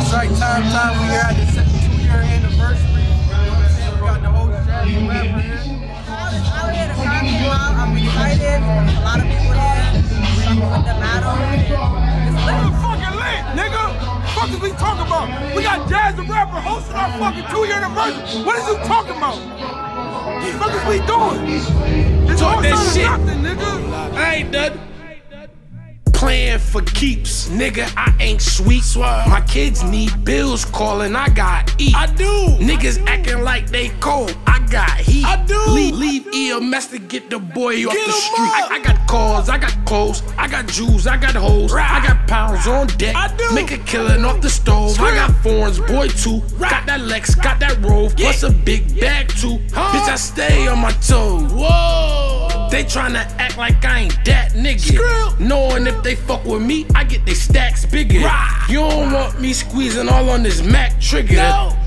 It's right time, time. We are at the two-year anniversary. You know what I'm saying? We got the whole Jaz rapper here. Out here, the crowd came out. I'm excited. A lot of people there. Some of them Adam. It's We lit. fucking lit, nigga. Fuck is we talking about? We got Jaz the rapper hosting our fucking two-year anniversary. What is you talking about? What is we doing? It's Talk all that shit. nothing, nigga. I ain't done. Playing for keeps, nigga. I ain't sweet. My kids need bills calling. I got eat. I do. Niggas acting like they cold. I got heat. I do. Leave, leave EMS to get the boy off Get the street. I, I got cars. I got clothes. I got jewels. I got hoes. I got pounds on deck. I do. Make a killing off the stove. I got foreigns, boy too. Got that Lex. Got that Rove. Plus a big bag too. Bitch, I stay on my toes. Whoa. They tryna act like I ain't that nigga. Knowing if they fuck with me, I get they stacks bigger. You don't want me squeezing all on this Mac trigger.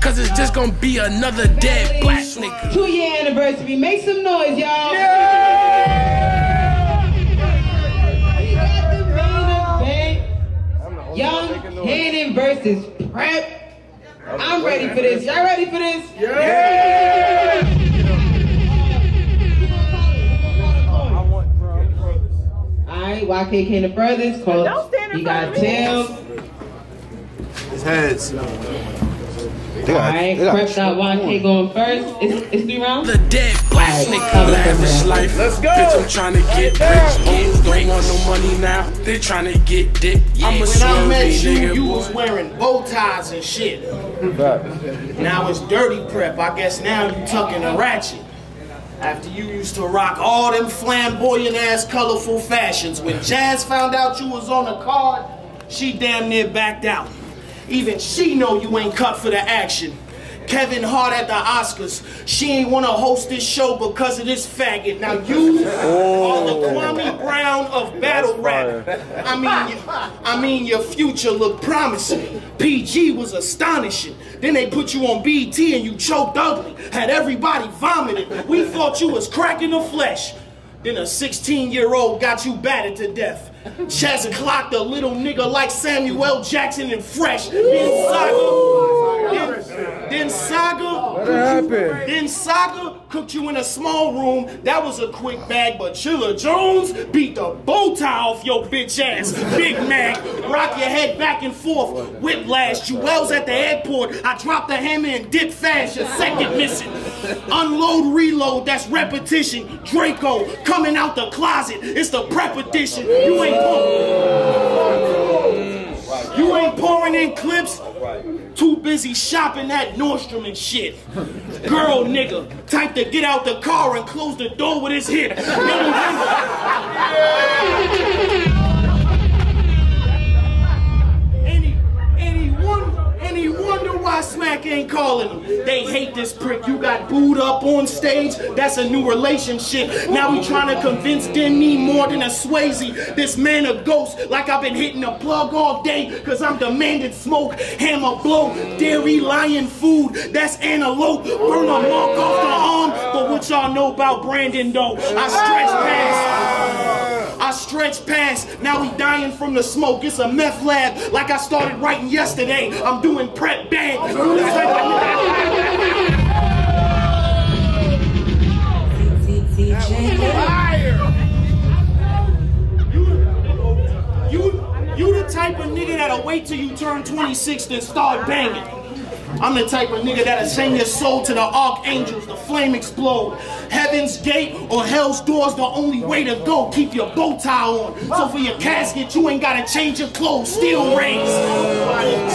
Cause it's just gonna be another dead black nigga. Two year anniversary. Make some noise, y'all. We got the main event. Young Kannon versus Prep. I'm ready for this. Y'all ready for this? Alright, YK came the brothers. Call, Don't stand in you front got of me. Tim. It's heads. Alright, Prep got YK going first. It's, it's three rounds? The dead black Alright, nigga. cover Lavish them. life. Let's go. Bitch, I'm trying to get rich. Hoes don't want no money now. They trying to get dick. I'm a When I swervy met you, nigga. you boy. was wearing bow ties and shit. Now it's dirty prep. I guess now you tucking a ratchet. After you used to rock all them flamboyant ass colorful fashions. When Jaz found out you was on the card, she damn near backed out. Even she know you ain't cut for the action. Kevin Hart at the Oscars. She ain't wanna host this show because of this faggot. Now you oh. are the Kwame Brown of battle rap. I mean, you- I mean your future looked promising. PG was astonishing. Then they put you on BT and you choked ugly. Had everybody vomited. We thought you was cracking the flesh. Then a 16 year old got you battered to death. Chess clocked a little nigga like Samuel Jackson and fresh. Then Saga. Then, then Saga. What happened? Then Saga cooked you in a small room. That was a quick bag, but Chilla Jones beat the bow tie off your bitch ass. Big Mac, rock your head back and forth. Whiplash, Jewels at the airport. I dropped the hammer and dip fast. Your second missing. Unload, reload. That's repetition. Draco coming out the closet. It's the prep edition. You ain't pouring. You ain't pouring in clips. Too busy shopping at Nordstrom and shit. Girl nigga, type to get out the car and close the door with his hip. Why Smack ain't calling him? They hate this prick. You got booed up on stage. That's a new relationship. Now we trying to convince Denny more than a Swayze. This man a ghost, like I've been hitting a plug all day, cause I'm demanding smoke, hammer blow, dairy lion food. That's antelope. Burn a mark off the arm. But what y'all know about Brandon though? I stretch past. I stretch past, now we dying from the smoke. It's a meth lab, like I started writing yesterday. I'm doing prep bang. You, you the type of nigga that'll wait till you turn 26 and start banging. I'm the type of nigga that'll send your soul to the archangels, the flame explode. Heaven's gate or hell's door's the only way to go. Keep your bow tie on. So for your casket, you ain't gotta change your clothes. Still raise.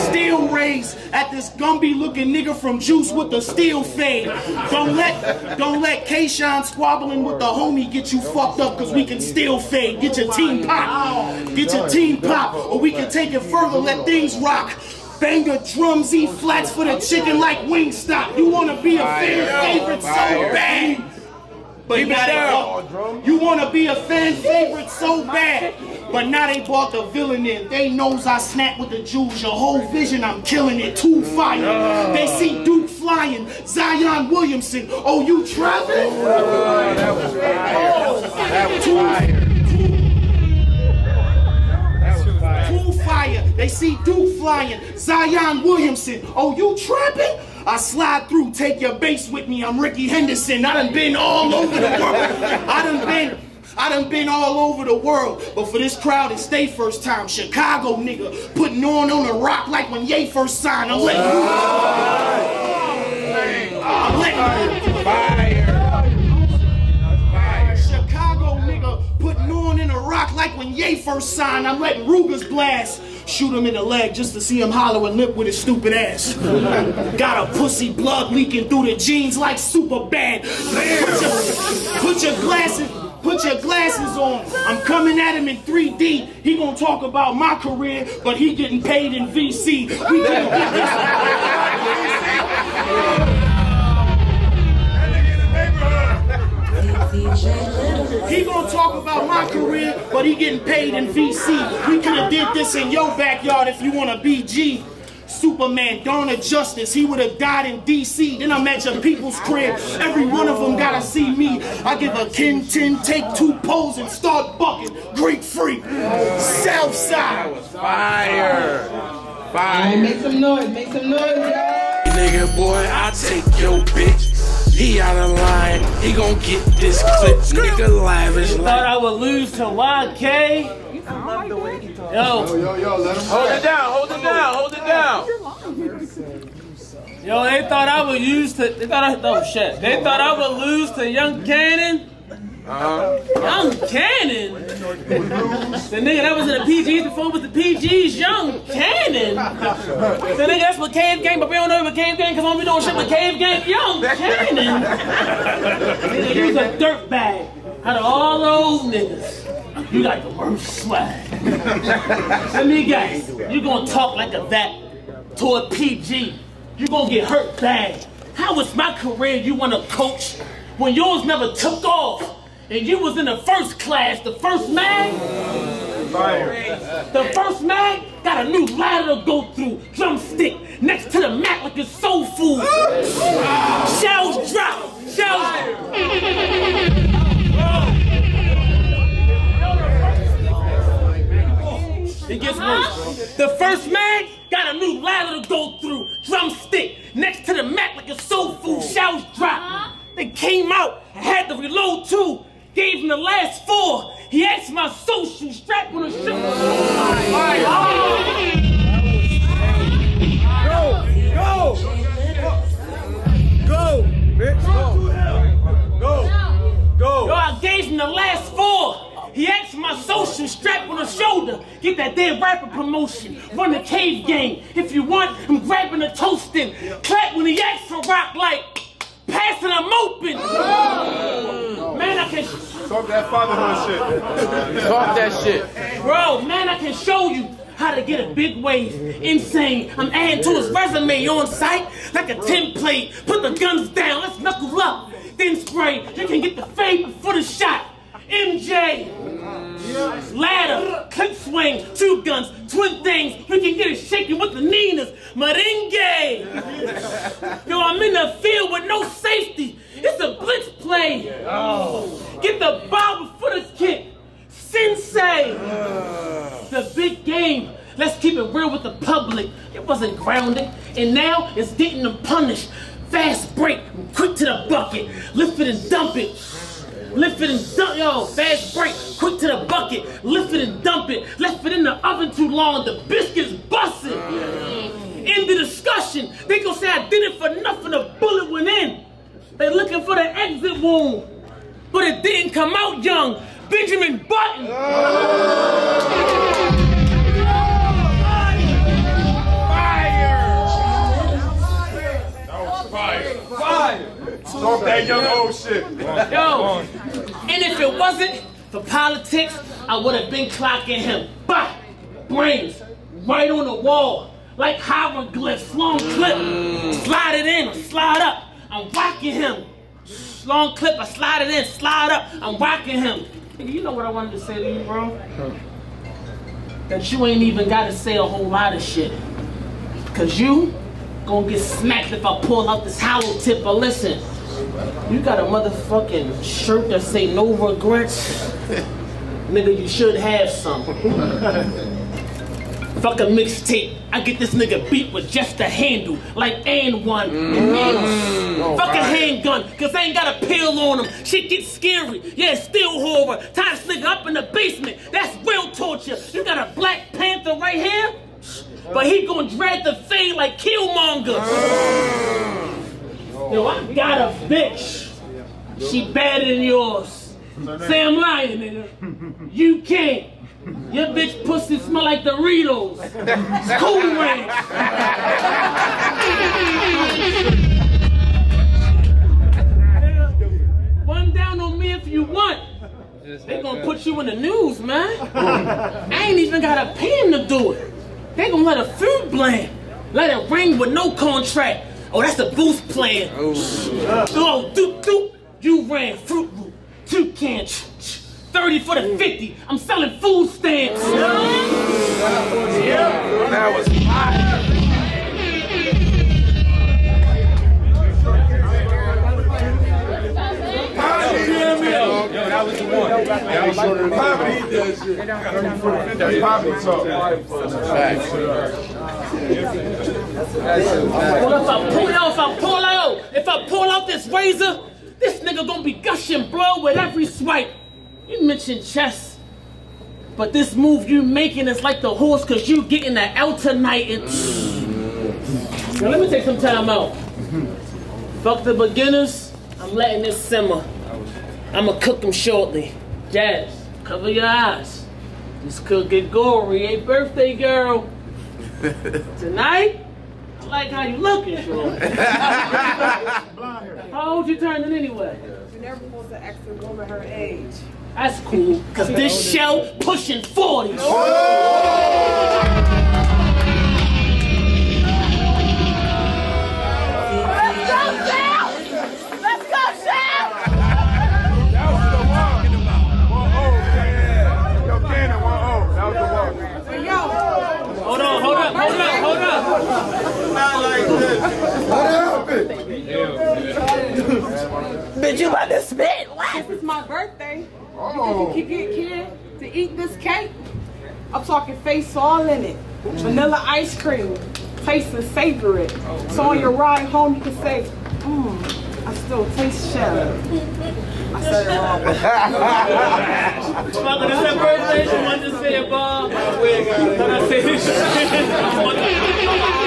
Still raise at this Gumby looking nigga from Juice with the steel fade. Don't let don't let K-Shine squabbling with the homie get you fucked up cause we can still fade. Get your team pop. Get your team pop. Or we can take it further, let things rock. Banger drums, E flats for the chicken like Wingstop. You wanna be a fan favorite so bad. But now they bought, you wanna be a fan favorite so bad. But now they bought the villain in. They knows I snap with the Jews. Your whole vision, I'm killing it. Two fire. They see Duke flying. Zion Williamson. Oh, you traveling? Oh, that was fire. Oh. That was fire. They see Duke flying. Zion Williamson. Oh, you trapping? I slide through, take your base with me. I'm Rickey Henderson. I done been all over the world. I done been. I done been all over the world, but for this crowd, it's their first time. Chicago nigga putting on on the rock like when Ye first signed. I'm letting I'm letting Chicago rock like when Ye first signed. I'm letting Rugers blast. Shoot him in the leg just to see him hollow and lip with his stupid ass. Got a pussy blood leaking through the jeans like super bad. Put your, put your glasses. Put your glasses on. I'm coming at him in 3D. He gonna talk about my career, but he getting paid in VC. We gonna get this. He gonna talk about my career, but he getting paid in VC. We could have did this in your backyard if you want a BG. Superman, Dawn of Justice, he would have died in DC. Then I'm at your people's crib. Every one of them gotta see me. I give a Ken 10, take two poles and start bucking. Greek freak. South side. Fire. Fire. make some noise. Make some noise, y'all. Nigga, boy, I take your bitch. He out of line. He gon' get this clip. Nigga lavish Thought like. I would lose to YK. Yo, Yo, yo, let him Hold it down, hold it down, hold it down. yo, they thought I would use to. They thought I. Oh shit. They thought I would lose to Young Kannon. Uh-huh. Young Kannon. The nigga that was in the PGs before was the PGs. Young Kannon. The nigga that's with Cave Gang, but we don't know what Cave Gang because I'm be doing shit with Cave Gang. Young Kannon. Nigga, you's a dirtbag. Out of all those niggas, you got the worst swag. Let me guess, you gonna talk like a vet to a PG. You gonna get hurt bad. How was my career you wanna coach when yours never took off? And you was in the first class, the first mag? The first mag got a new ladder to go through. Drumstick next to the mat like it's soul food. Shells drop. Shells. It gets worse. The first man got a new ladder to go through. Drumstick next to the mat like a soul food. Shouts drop. They came out. I had to reload too. Gave him the last four. He asked my social strap on the shoe. Go, go, go, bitch. Go. Go. Go. Yo, I gave him the last four. He asked my social strap on the shoulder. Get that damn rapper promotion. Run the cave game. If you want, I'm grabbing the toasting. Clap when he asks for rock like passing I'm open. Man, I can Talk that fatherhood shit. Talk that shit. Bro, man, I can show you how to get a big wave. Insane. I'm adding to his resume on site like a template. Put the guns down, let's knuckle up. Then spray. You can get the fade before the shot. MJ. Ladder, clip swing, two guns, twin things. We can get it shaking with the Ninas. Merengue. Yo, I'm in the field with no safety. It's a blitz play. Get the ball before the kick. Sensei. The big game. Let's keep it real with the public. It wasn't grounded, and now it's getting them punished. Fast break, quick to the bucket. Lift it and dump it. Lift it and dump, yo, fast break, quick to the bucket, lift it and dump it. Left it in the oven too long, the biscuits busted. Mm. End the discussion. They gonna say I did it for nothing, a bullet went in. They looking for the exit wound, but it didn't come out young. Benjamin Button. Oh. Talk that young old shit. Yo, and if it wasn't for politics, I would have been clocking him. Bah! Brains right on the wall, like hieroglyphs, long clip. Slide it in, slide up. I'm rocking him. Long clip, I slide it in, slide up. I'm rocking him. Nigga, you know what I wanted to say to you, bro? That you ain't even got to say a whole lot of shit. Cause you gonna get smacked if I pull out this hollow tip. But listen, you got a motherfucking shirt that say no regrets. Nigga, you should have some. Fuck a mixtape. I get this nigga beat with just a handle, like and one. Mm. Mm. Fuck a handgun, cause I ain't got a pill on him. Shit gets scary. Yeah, it's still horror. Tie this nigga up in the basement. That's real torture. You got a Black Panther right here? But he gonna drag the fade like Killmonger. Mm. Yo, I got a bitch. She better than yours. Say I'm lying, nigga. You can't. Your bitch pussy smell like Doritos. It's Cool Ranch. Run down on me if you want. They gonna put you in the news, man. I ain't even got a pen to do it. They gonna let a food blame. Let it ring with no contract. Oh, that's the boost plan. Oh, oh doop doop. You ran Fruit Loop. Two can. 30 for the 50. I'm selling food stamps. That was fire. That's Poppy talk. Well, if I pull out, if I pull out, if I pull out this razor, this nigga gonna be gushing blood with every swipe. You mentioned chess, but this move you making is like the horse, cause you getting the out tonight. And now let me take some time out. Fuck the beginners. I'm letting this simmer. I'ma cook them shortly. Jaz, cover your eyes. This could get gory. Hey, birthday girl. Tonight, like how you looking, short. How old you turning anyway? You're never supposed to ask a woman her age. That's cool, cause this show pushing 40. That was the one. One oh, yeah. Yo, Kannon, one oh. That was the one. Yo, Hold on, hold up, hold up, hold up, hold up. Not like this. What happened? Bitch, you about to spit? What? this is my birthday. Oh. You get kid to eat this cake. I'm talking face all in it. Vanilla ice cream. Taste and savor it. Oh, so on your ride home, you can say, mmm, I still taste shell. I said it wrong. Fucker, this her birthday, she wanted to say it, Bob. But I said this Like,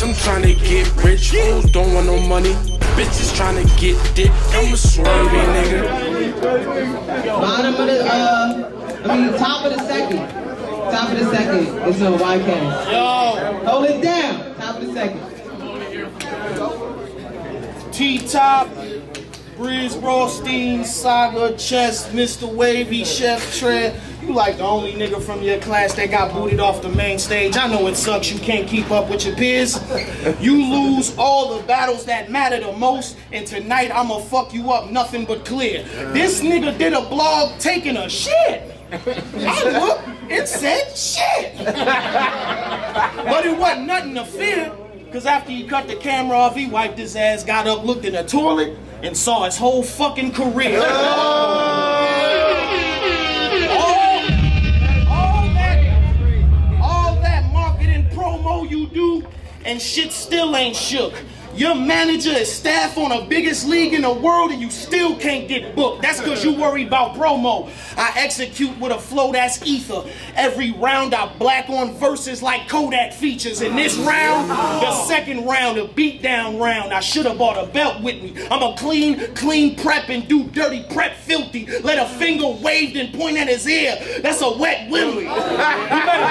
bitch, I'm trying to get rich. Hoes don't want no money. Bitches trying to get dick. I'm a swervy nigga. Bottom of the, uh, I mean, top of the second. Top of the second It's a YK. Yo, Hold it down. Top of the second. T-Top, Brizz Rawsteen, Saga, Chess, Mr. Wavy, Chef Tread. You like the only nigga from your class that got booted off the main stage. I know it sucks you can't keep up with your peers. You lose all the battles that matter the most, and tonight I'ma fuck you up nothing but clear. This nigga did a blog taking a shit. I looked and said shit. But it wasn't nothing to fear, because after he cut the camera off, he wiped his ass, got up, looked in the toilet, and saw his whole fucking career. And shit still ain't shook. Your manager is staff on the biggest league in the world and you still can't get booked. That's because you worried about promo. I execute with a flow that's ether. Every round I black on verses like Kodak features. In this round, the second round, a beatdown round, I should have bought a belt with me. I'm a clean, clean prep and do dirty prep filthy. Let a finger waved and point at his ear. That's a wet willy. He better,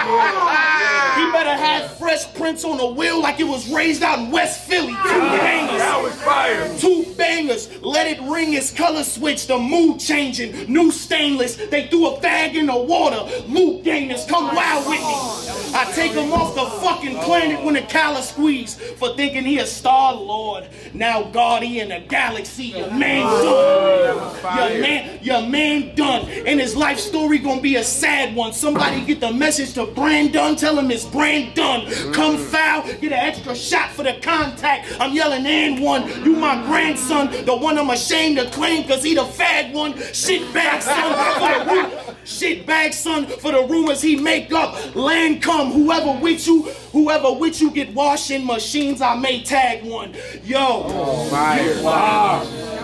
he better have fresh prints on the wheel like it was raised out in West Philly. Two bangers. That was fire. Two bangers. Let it ring its color switch. The mood changing. New stainless. They threw a bag in the water. Loot gainers. Come wild with me. I take him off the fucking planet when the collar squeeze for thinking he a star lord. Now guardian of galaxy. Your man done. Your man, your man done. And his life story gonna be a sad one. Somebody get the message to Brandon. Tell him it's Brandon. Come mm. foul. Get an extra shot for the contact. I'm yelling and one. You my grandson. The one I'm ashamed to claim cause he the fag one. Shit bag son. For the. Shit bag son for the rumors he make up. Land come, whoever with you, whoever with you get washing machines, I may tag one. Yo,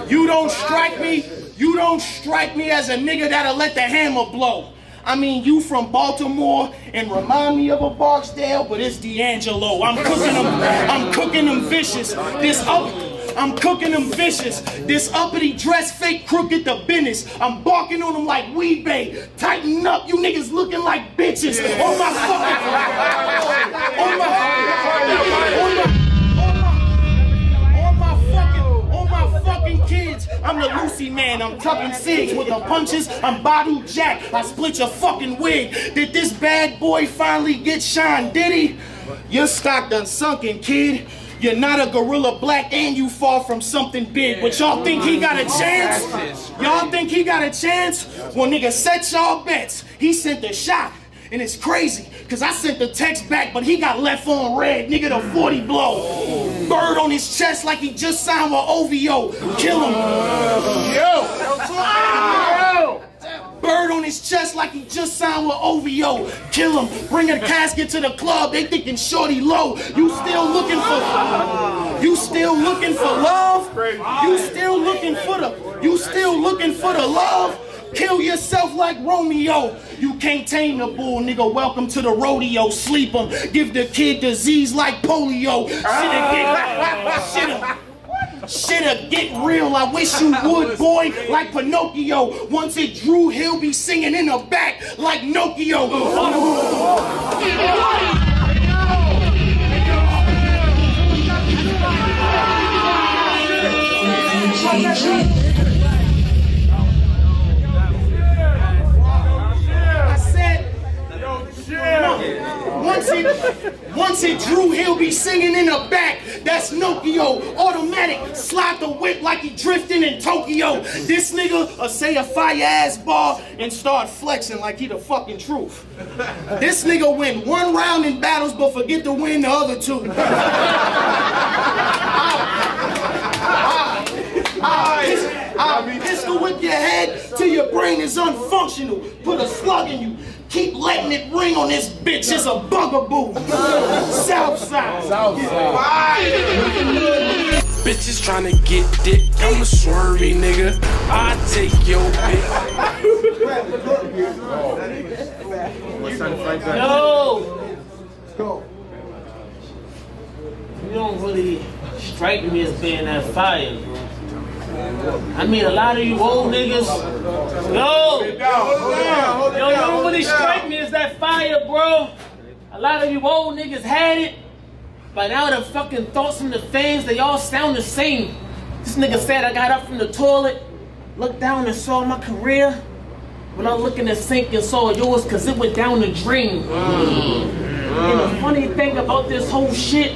you don't strike me, you don't strike me as a nigga that'll let the hammer blow. I mean, you from Baltimore and remind me of a Barksdale, but it's D'Angelo. I'm cooking them, I'm cooking them vicious. This up, I'm cooking them vicious. This uppity dress, fake crooked the business. I'm barking on them like weed bait. Tighten up, you niggas looking like bitches. On my fucking, on my, on my, on my fucking, on my fucking kids. I'm the Lucy man. I'm tucking cigs with the punches. I'm Badu Jack. I split your fucking wig. Did this bad boy finally get shine? Did he? Your stock done sunken, kid. You're not a gorilla black and you fall from something big. But y'all think he got a chance? Y'all think he got a chance? Well, nigga, set y'all bets. He sent the shot. And it's crazy, cause I sent the text back, but he got left on red, nigga, the 40 blow. Bird on his chest like he just signed with OVO. Kill him. Yo. Bird on his chest like he just signed with OVO. Kill him. Bring a casket to the club. They thinking shorty low. You still looking for You still looking for love? You still looking for the You still looking for the love? Kill yourself like Romeo. You can't tame the bull, nigga. Welcome to the rodeo. Sleep him. Give the kid disease like polio. Shit'll get, shit'll, shit'll get real. I wish you would, boy, like Pinocchio. Once it drew, he'll be singing in the back like Nokia. Once it, once it drew, he'll be singing in the back. That's Nokia, automatic. Slide the whip like he drifting in Tokyo. This nigga will say a fire ass bar and start flexing like he the fucking truth. This nigga win one round in battles but forget to win the other two. I'll pistol whip your head till your brain is unfunctional. Put a slug in you. Keep letting it ring on this bitch. It's a bugaboo. Southside. Bitches trying to get dick, I'm a swervy nigga. I take your bitch. No! Go. You don't really strike me as being that fire, bro. I mean, a lot of you old niggas. Yo! Yo, you don't really strike me as that fire, bro. A lot of you old niggas had it. But now the fucking thoughts from the fans, they all sound the same. This nigga said I got up from the toilet, looked down and saw my career. When I look in the sink and saw yours, cause it went down the drain. And the funny thing about this whole shit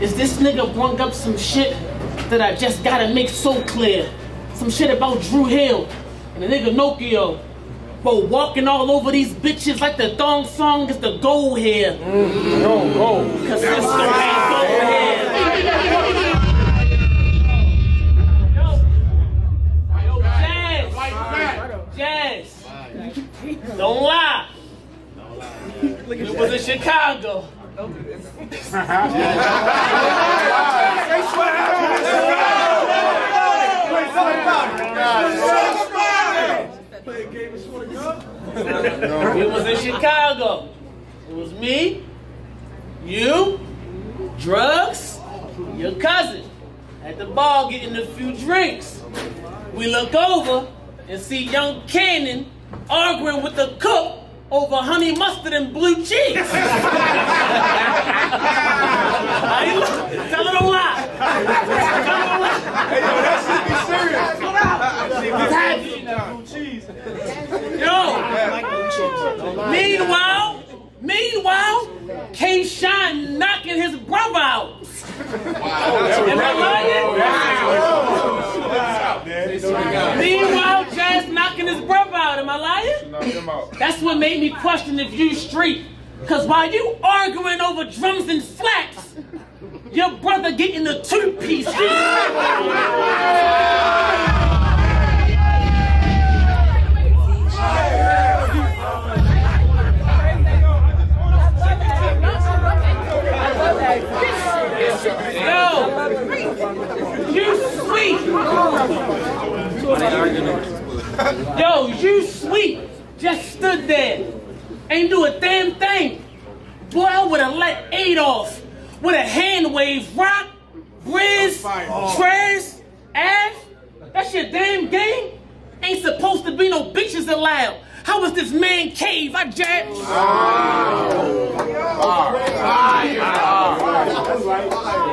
is this nigga brung up some shit that I just gotta make so clear. Some shit about Drew Hill and the nigga Nokia. Bro, walking all over these bitches like the thong song is the goal here. Mm. Go, go. Cause this the ain't gold here. Yo, yo, Jaz. Jaz. Don't lie. It was in Chicago. It was in Chicago. It was me, you, drugs, your cousin at the bar getting a few drinks. We look over and see young Kannon arguing with the cook over honey mustard and blue cheese. How you look? Tell her don't lie. Tell her don't lie. Hey, yo, that shit be serious. What's happening? Yo. Meanwhile, meanwhile, K Shine knocking his brother out. Am I lying? Oh, Meanwhile, Jaz knocking his brother out. Am I lying? That's what made me question if you street. Cause while you arguing over drums and slacks, your brother getting the two-piece. No! You sweet! Yo, you sweet! Just stood there. Ain't do a damn thing. Boy, I would have let Adolf with a hand wave rock, Riz. Trez, Av. That's your damn game? Ain't supposed to be no bitches allowed. How was this man cave? I jabbed. Wow. Wow. Wow. Wow. Wow. Wow. Wow. Wow.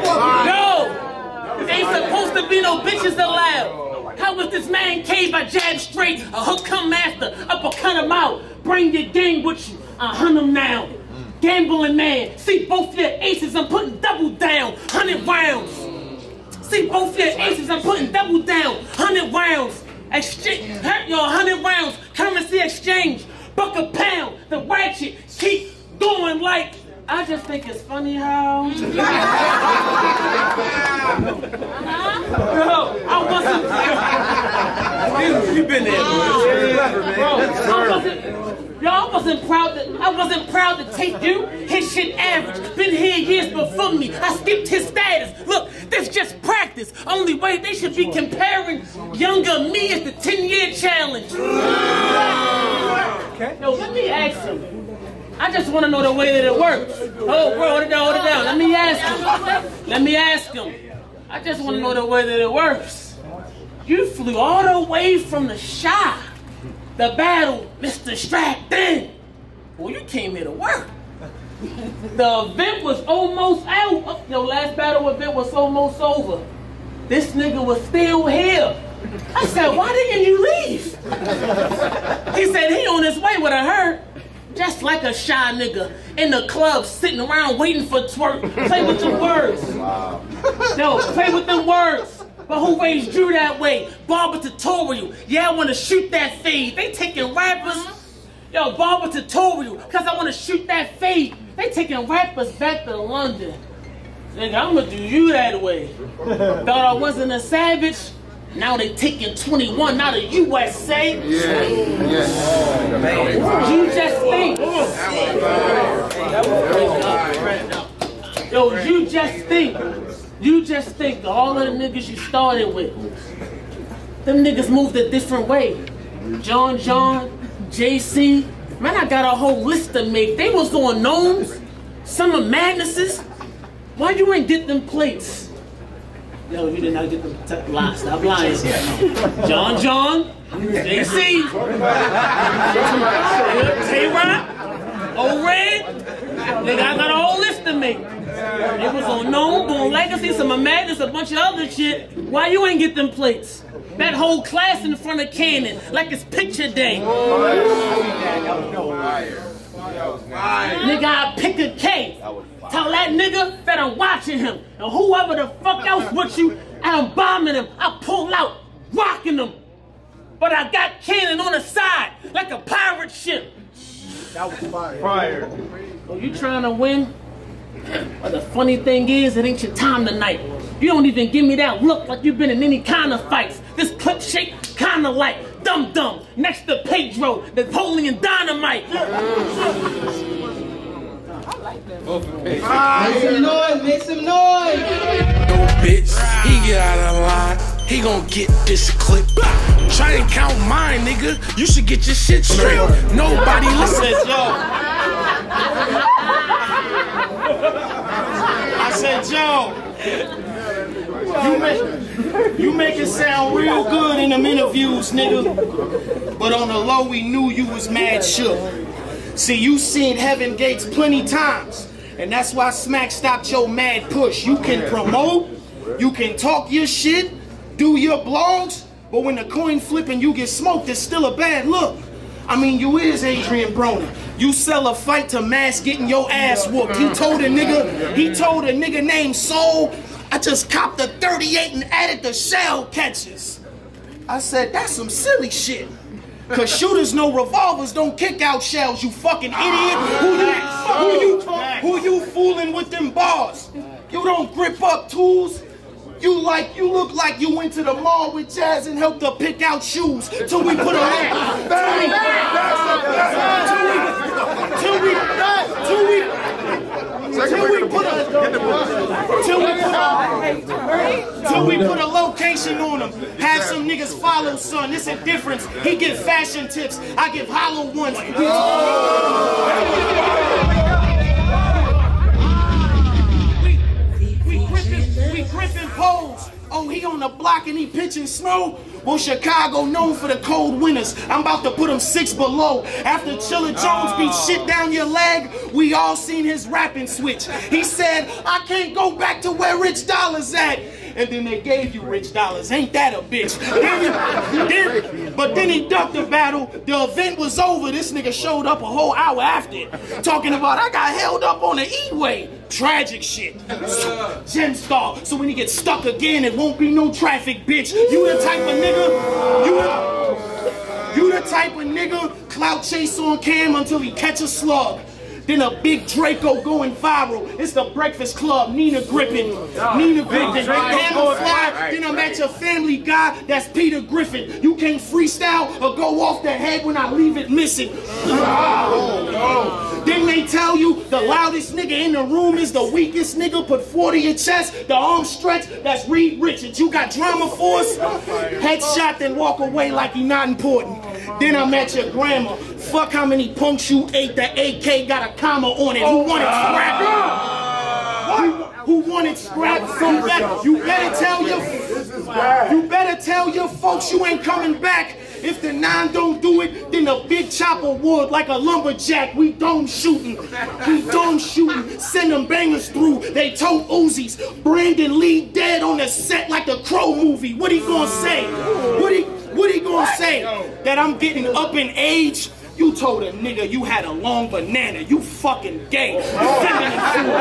Supposed to be no bitches allowed. How was this man cave? I jab straight, a hook come master, uppercut him out. Bring your gang with you, I hunt him now. Gambling man, see both your aces, I'm putting double down, hundred rounds. See both your aces, I'm putting double down, hundred rounds. Exchange, hurt your hundred rounds, currency exchange, buck a pound, the ratchet, keep going like. I just think it's funny how. Yo, I wasn't. You been there, Bro, I wasn't, yo, I wasn't proud to, I wasn't proud to take you. His shit average. Been here years before me. I skipped his status. Look, this just practice. Only way they should be comparing younger me is the 10 year challenge. Okay? Yo, let me ask him. I just want to know the way that it works. Oh, bro, hold it down, hold it down. Let me ask him. Let me ask him. I just want to know the way that it works. You flew all the way from the shop, the battle, Mr. Strapped in. Well, you came here to work. The event was almost out. Oh, Your last battle event was almost over. This nigga was still here. I said, why didn't you leave? He said he on his way, what I heard. Just like a shy nigga in the club sitting around waiting for twerk. Play with your words. No, play with them words. But who raised you that way? Barber tutorial. Yeah, I want to shoot that fade. They taking rappers. Yo, barber tutorial. Cause I want to shoot that fade. They taking rappers back to London. Nigga, I'm gonna do you that way. Thought I wasn't a savage. Now they taking 21 out of USA. You just think. Yo, you just think. You just think all of the niggas you started with. Them niggas moved a different way. John John, JC. Man, I got a whole list to make. They was on gnomes, some of madnesses. Why you ain't get them plates? No, you did not get them t- lie. Stop lying. John John, JC, Tay-Rock, O-Red. Nigga, I got a whole list to make. It was on Gnome, doing Legacy, some of Madness, a bunch of other shit. Why you ain't get them plates? That whole class in front of Kannon, like it's picture day. Nigga, I pick a K. Tell that nigga that I'm watching him. And whoever the fuck else with you, I'm bombing him. I pull out, rocking him. But I got Cannon on the side, like a pirate ship. That was fire. Fire. Oh, you trying to win? But the funny thing is, it ain't your time tonight. You don't even give me that look like you've been in any kind of fights. This clip shape kinda like Dum Dum next to Pedro, Napoleon Dynamite. Make some noise, make some noise. No bitch, he get out of line. He gon' get this clip. Try and count mine, nigga. You should get your shit straight. Nobody listen. said, yo. I said, yo. You make, you make it sound real good in them interviews, nigga. But on the low, we knew you was mad shook. See, you seen Heaven Gates plenty times. And that's why Smack stopped your mad push. You can promote, you can talk your shit, do your blogs, but when the coin flip and you get smoked, it's still a bad look. I mean, you is Adrien Broner. You sell a fight to mass getting your ass whooped. He told a nigga, he told a nigga named Soul, I just copped a 38 and added the shell catches. I said, that's some silly shit. Cause shooters know revolvers don't kick out shells, you fucking idiot. Who you, who you, who you fooling with them bars? You don't grip up tools. You like, you look like you went to the mall with Jaz and helped her pick out shoes till we put her on. Till we, till we, till we, till we put her, till we put her, till we put a location on him. Have some niggas follow, son. It's a difference. He give fashion tips. I give hollow ones. We, we gripping, we gripping poles. Oh, he on the block and he pitching snow. Well, Chicago known for the cold winters. I'm about to put him six below. After Chilla Jones beat shit down your leg, we all seen his rapping switch. He said, I can't go back to where Rich Dollars at. And then they gave you rich dollars. Ain't that a bitch? Then he- then- but then he ducked the battle. The event was over. This nigga showed up a whole hour after it. Talking about, I got held up on the E-way. Tragic shit. Gem Star. So when he gets stuck again, it won't be no traffic, bitch. You the type of nigga. You the, you the type of nigga clout chase on cam until he catch a slug. Then a big Draco going viral. It's the Breakfast Club, Nina Griffin. Nina Griffin. Hammer fly. Then I'm at your family guy, that's Peter Griffin. You can't freestyle or go off the head when I leave it missing. Then they tell you the loudest nigga in the room is the weakest nigga. Put 40 your chest, the arm stretch, that's Reed Richards. You got drama force? Headshot, then walk away like he not important. Then I'm at your grandma. Fuck how many punks you ate. The AK got a comma on it. Who wanted scrap? Who, who wanted scrap? You better tell your you better tell your folks you ain't coming back. If the nine don't do it, then the big chopper would like a lumberjack. We don't shooting. We don't shooting. Send them bangers through. They tote Uzis. Brandon Lee dead on the set like the Crow movie. What he gonna say? What he what he gonna say? That I'm getting up in age? You told a nigga you had a long banana. You fucking gay. Feminine fool.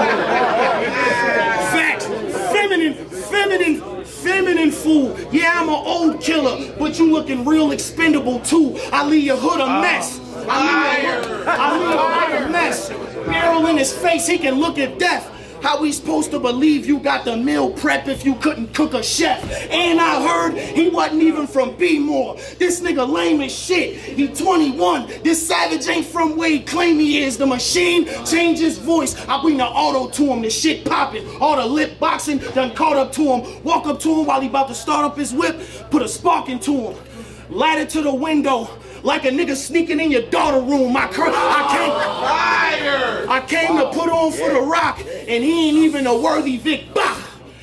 Facts. Feminine, feminine, feminine fool. Yeah, I'm an old killer, but you looking real expendable too. I leave your hood a mess. I leave your hood, I leave your hood a mess. Barrel in his face, he can look at death. How we supposed to believe you got the meal prep if you couldn't cook a chef? And I heard he wasn't even from B-More. This nigga lame as shit. He 21. This savage ain't from where he claim he is. The machine change his voice. I bring the auto to him. The shit popping. All the lip boxing done caught up to him. Walk up to him while he about to start up his whip. Put a spark into him. Ladder to the window. Like a nigga sneaking in your daughter room. I, cur- I came, I came to put on for the rock, and he ain't even a worthy Vic. Bah!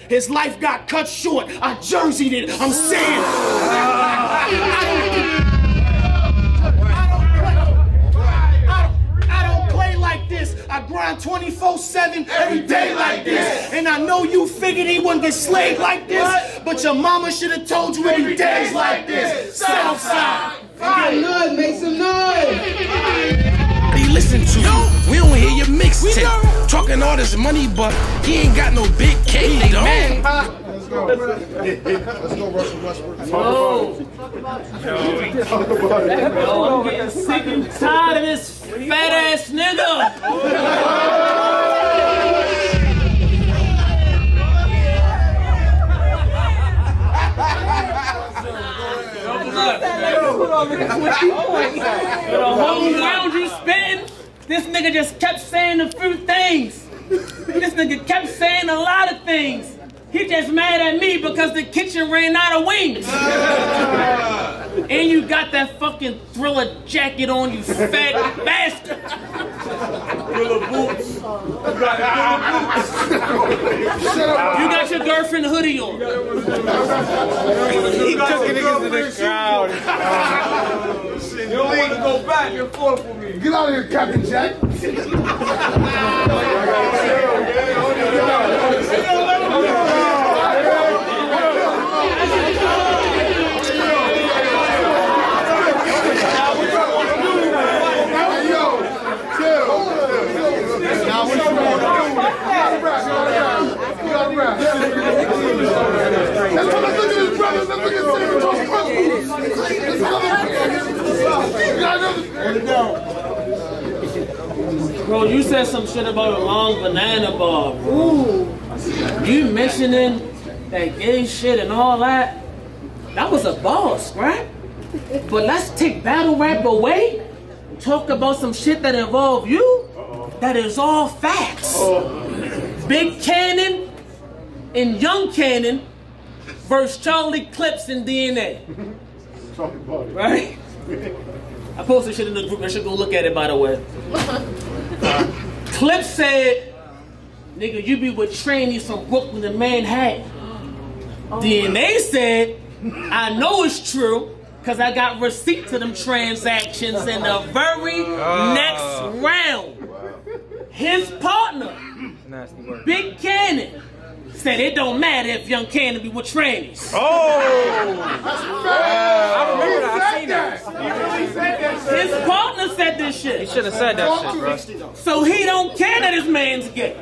His life got cut short. I jerseyed it. I'm saying. I don't play like this. I grind 24-7 every day like this. And I know you figured he wouldn't get slayed like this, but your mama should have told you every day's like this. Southside. Make some noise, make some noise. He listen to you. We don't hear your mixtape. Talking all this money, but he ain't got no big cake. They mad. Let's go. Let's go, Russell Westbrook. Yo, I'm getting sick and tired of this fat ass nigga. He just mad at me because the kitchen ran out of wings. And you got that fucking thriller jacket on, you fat bastard. Thriller boots. You got your girlfriend hoodie on. He took niggas to the crowd. you don't want to go back and forth with me. Get out of here, Captain Jack. Hey, yo, chill. Now, what you want to do? You gotta rap, you gotta rap. You gotta rap. Let's come, let's look at his brothers. Let's look at Sammy Joe's brothers. Let's go. We got another. Bro, you said some shit about a long banana bar. Ooh. You mentioning that gay shit and all that. That was a boss, right? But let's take battle rap away. Talk about some shit that involve you. That is all facts. Big Cannon and Young Kannon versus Charlie Clips and DNA. Talk about it. Right? I posted shit in the group. I should go look at it, by the way. Clip said, nigga, you be with trainees from Brooklyn and Manhattan. Oh DNA said, I know it's true, because I got receipts to them transactions in the very oh. next round. His partner, Nasty work. Big Kannon, said it don't matter if young Kannon be with trannies. Oh, I remember that. I seen that. He really said that. His partner said this shit. He should have said that shit, bro. So he don't care that his man's gay.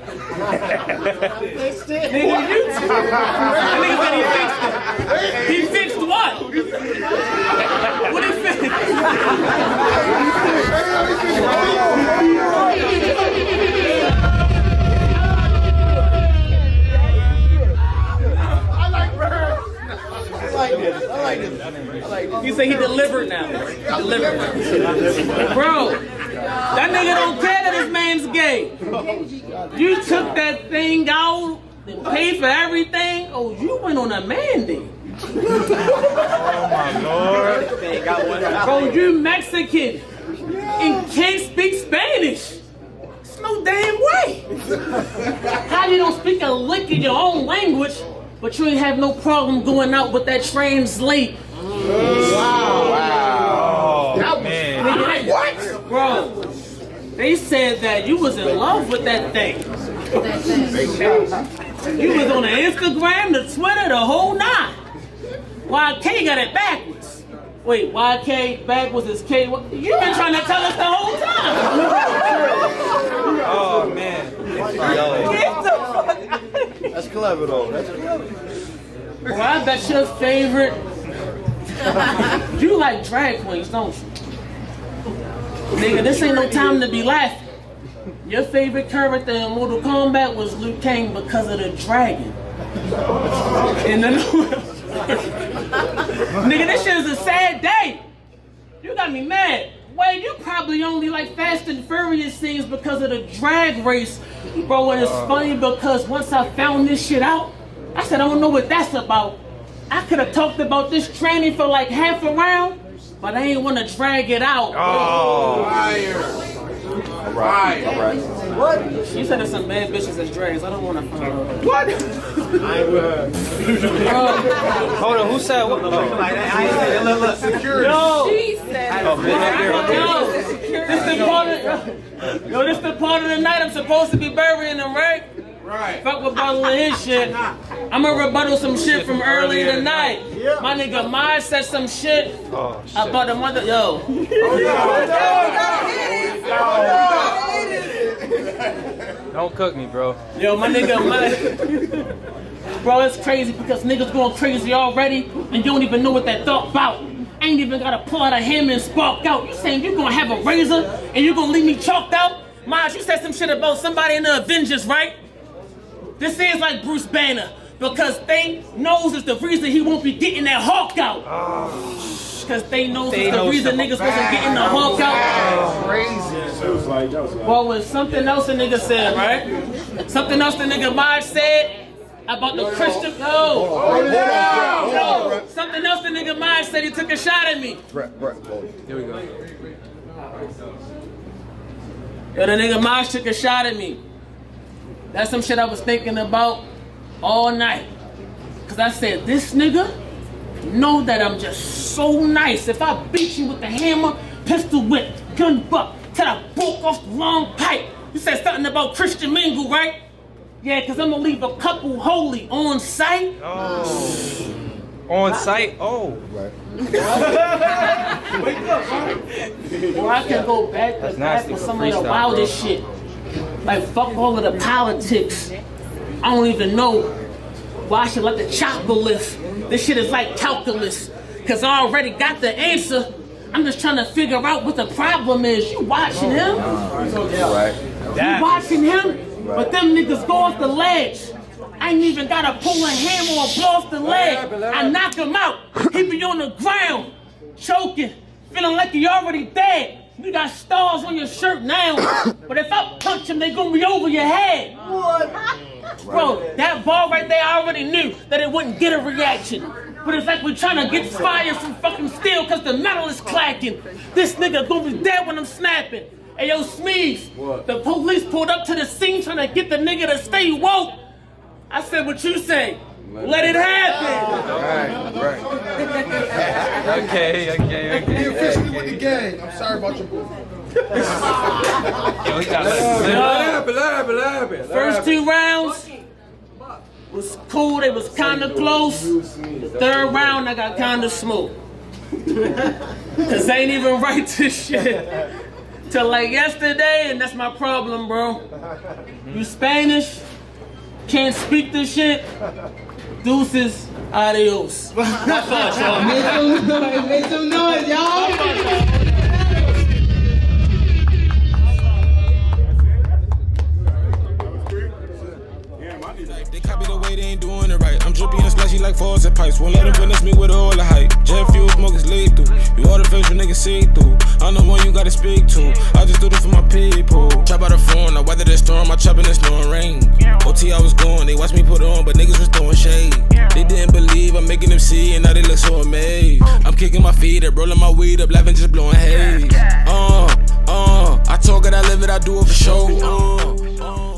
Nigga, you That nigga said he fixed it. He fixed what? What he fixed? This. I like this. I like. He said he delivered now. Delivered. Bro, that nigga don't care that his man's gay. You took that thing out paid for everything. Oh, you went on a mandate. Oh my lord. Bro, you Mexican and can't speak Spanish. It's no damn way. How you don't speak a lick of your own language, but you ain't have no problem going out with that translate? Man. What? Bro, they said that you was in love with that thing. You was on the Instagram, the Twitter, the whole nine. YK got it backwards. Wait, YK backwards is K. You been trying to tell us the whole time. Oh, man. Get the fuck That's clever though. That's clever. Well, I bet your favorite. you like drag queens, don't you? Nigga, this ain't no time to be laughing. Your favorite character in Mortal Kombat was Liu Kang because of the dragon. And then, nigga, this shit is a sad day. You got me mad. Wait, you probably only like Fast and Furious scenes because of the drag race, bro. And it's uh. funny because once I found this shit out, I said I don't know what that's about. I could have talked about this training for like half a round, but I ain't want to drag it out. Oh. Right. All right. She said there's some bad bitches as drags. I don't want to find out. Uh, what? Hold on, who said what? Oh, Yo, She said, oh, big head girl. yo, this the part of, yo, this the part of the night I'm supposed to be burying them, right? Right. Fuck with rebuttal his shit. I'm gonna rebuttal some shit from earlier tonight. My nigga Maj said some shit Oh, shit. about the mother. Yo, Don't cook me, bro. yo, my nigga Maj. Bro, it's crazy because niggas going crazy already and you don't even know what that thought about. Ain't even got to pull out a hammer and spark out. You saying you gonna have a razor and you gonna leave me chalked out? Maj, you said some shit about somebody in the Avengers, right? This is like Bruce Banner because they knows is the reason he won't be getting that Hulk out. Because they knows They is the know reason something. niggas wasn't getting the Hulk out. That was like was. Well, when something else a nigga said, right? Something else the nigga Maj said about the Christian. Yo, Hold it down. Hold on, yo, something else the nigga Maj said he took a shot at me. Brett, Brett. Here we go. Yo, the nigga Maj took a shot at me. That's some shit I was thinking about all night. Cause I said, this nigga know that I'm just so nice. If I beat you with the hammer, pistol whip, gun buck, till I broke off the long pipe. You said something about Christian Mingle, right? Yeah, cause I'm gonna leave a couple holy on site. Oh. On site? Oh. Right. Or I can go back to That's back nasty with some of the freestyle, wildest shit. Like fuck all of the politics. I don't even know why I should let the chopper lift. This shit is like calculus. Cause I already got the answer. I'm just trying to figure out what the problem is. You watching him? Right. You watching him? But them niggas go off the ledge. I ain't even gotta pull a hammer or blow off the leg. I knock him out. He be on the ground, choking, feeling like he already dead. You got stars on your shirt now, but if I punch them, they gonna be over your head. Bro, that ball right there, I already knew that it wouldn't get a reaction. But it's like we're trying to get fire from fucking steel because the metal is clacking. This nigga gonna be dead when I'm snapping. Hey yo, Smeeze, the police pulled up to the scene trying to get the nigga to stay woke. I said what you say. Let it happen. Right, right. Okay, okay, He okay. officially with the gang. I'm sorry about your boy. Yo, he got like Let it happen, let it happen, let it happen. First two rounds was cool. They was kind of close. The third round, I got kind of smooth. Cause I ain't even write this shit till like yesterday, and that's my problem, bro. You Spanish, can't speak this shit. Deuces, adios. Y'all. Make some noise, make some noise, y'all. Copy the way they ain't doing it right. I'm drippy and splashy like falls and pipes. Won't let them finish me with all the hype. Jet fuel smoke is through. You artificial niggas see through. I'm the one you gotta speak to. I just do this for my people. Chop out the phone, I weather the storm. I chop in the snow rain. OT, I was gone. They watched me put it on, but niggas was throwing shade. They didn't believe I'm making them see, and now they look so amazed. I'm kicking my feet up, rolling my weed up, laughing, just blowing haze. Uh, uh, I talk it, I live it, I do it for show. Uh,